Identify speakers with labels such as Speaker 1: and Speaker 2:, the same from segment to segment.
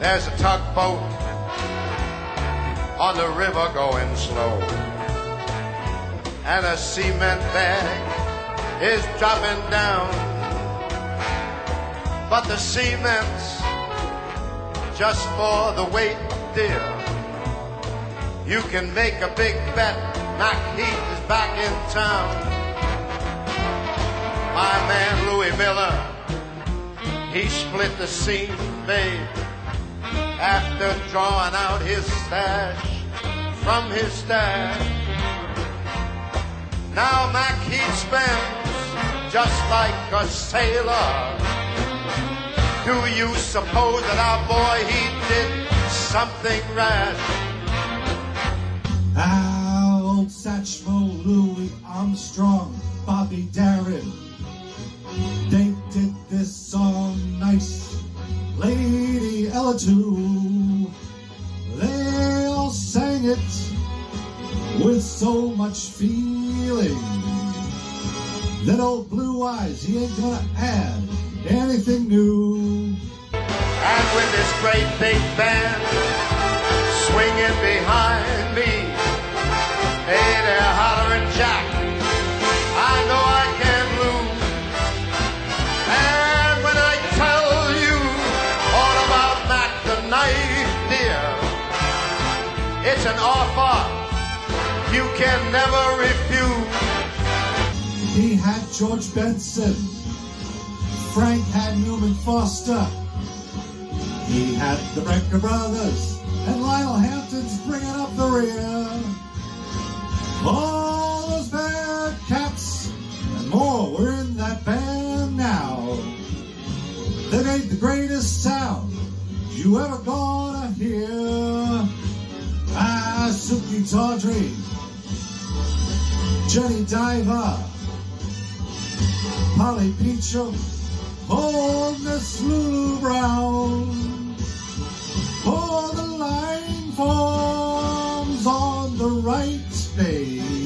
Speaker 1: There's a tugboat on the river going slow. And a cement bag is dropping down. But the cement's just for the weight, dear. You can make a big bet. Mac Heath is back in town. My man Louis Miller, he split the seam, babe, after drawing out his stash from his stash. Now Mac Heath spends just like a sailor. Do you suppose that our boy he did something rash?
Speaker 2: Old Satchmo, Louis Armstrong, Bobby Darin. Too. They all sang it with so much feeling. That old Blue Eyes, he ain't gonna add anything new.
Speaker 1: And with this great big band swinging behind it's an offer you can never refuse.
Speaker 2: He had George Benson. Frank had Newman Foster. He had the Brecker Brothers and Lionel Hampton's bringing up the rear. All those bad cats and more were in that band now. They made the greatest sound you ever gonna hear. Sukey Tawdry, Jenny Diver, Polly Peachum, oh Miss Lulu Brown, oh the line forms on the right, babe.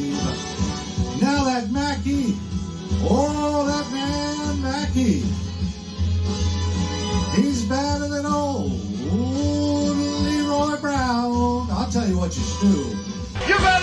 Speaker 2: I'll tell you what you should do. You better